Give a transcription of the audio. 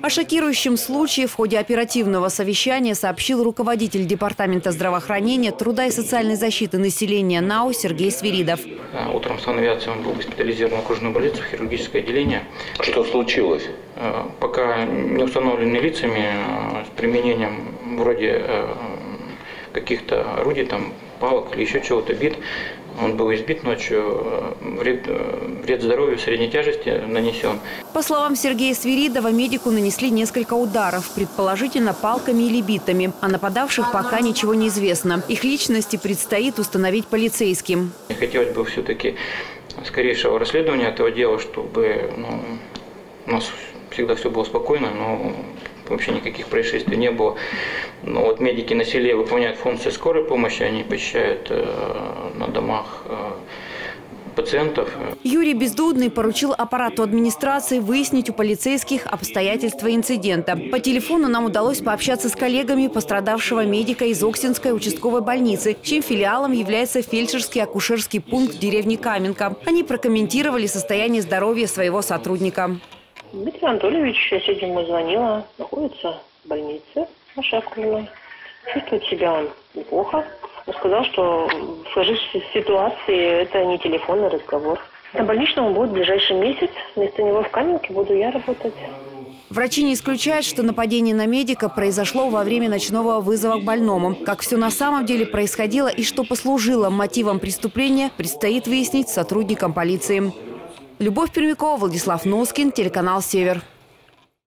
О шокирующем случае в ходе оперативного совещания сообщил руководитель Департамента здравоохранения, труда и социальной защиты населения НАУ Сергей Свиридов. А, Утром он был госпитализирован в окружную больницу, в хирургическое отделение. Что случилось? Э, Пока не установлены лицами э, с применением вроде каких-то орудий, там, палок или еще чего-то бит. Он был избит ночью, э, вред, э, вред здоровью средней тяжести нанесен. По словам Сергея Свиридова, медику нанесли несколько ударов, предположительно палками или битами. О нападавших пока ничего не известно. Их личности предстоит установить полицейским. Хотелось бы все-таки скорейшего расследования этого дела, чтобы ну, у нас всегда все было спокойно, но вообще никаких происшествий не было. Но вот медики на селе выполняют функции скорой помощи, они посещают э, домах э, пациентов. Юрий Бездудный поручил аппарату администрации выяснить у полицейских обстоятельства инцидента. По телефону нам удалось пообщаться с коллегами пострадавшего медика из Оксинской участковой больницы, чьим филиалом является фельдшерский акушерский пункт в деревне Каменка. Они прокомментировали состояние здоровья своего сотрудника. Дмитрий Анатольевич, я сегодня ему звонила, находится в больнице на Шапкиной. Чувствует себя он неплохо. Он сказал, что в сложившейся ситуации это не телефонный разговор. На больничном будет ближайший месяц. Вместо него в Каменке буду я работать. Врачи не исключают, что нападение на медика произошло во время ночного вызова к больному. Как все на самом деле происходило и что послужило мотивом преступления, предстоит выяснить сотрудникам полиции. Любовь Пермякова, Владислав Носкин, телеканал «Север».